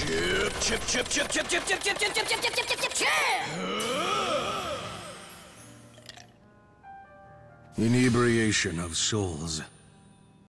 chip, chip, chip, chip, chip, chip, chip, chip, chip, chip, chip, chip, chip, chip, chip. Inebriation of souls.